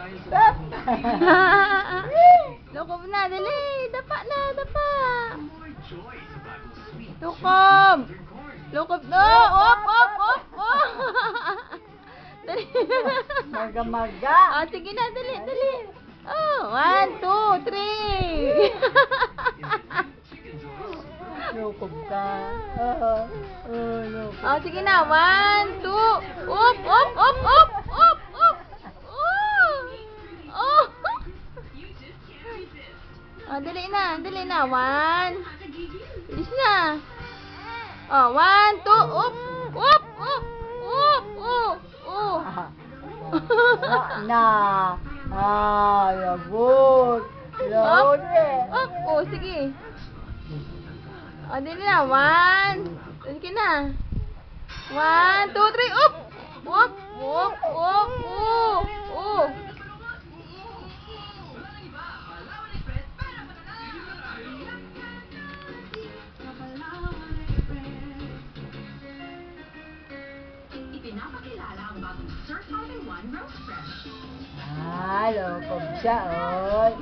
Lukob na, dali. Dapa na, dapa. Lukob. Lukob na. Op, op, op, op. Dali. Maga-maga. Oh, sige na, dali, dali. Oh, one, two, three. Lukob ka. Lukob. oh, sige na. One, two. Up, up, up, up. Oh. Oh. Oh, dali na, dali na. One. Bilis na. Oh, one, two, up, up, up, up, up, up. Na. Ah, lagot. Lagot eh. Up, oh, sige. Oh, dali na. One. Sige na. One, two, three. Up, up, up, up, up. Ang bagong Surf 5-in-1 Rose Fresh. Ah, lukob siya, oy.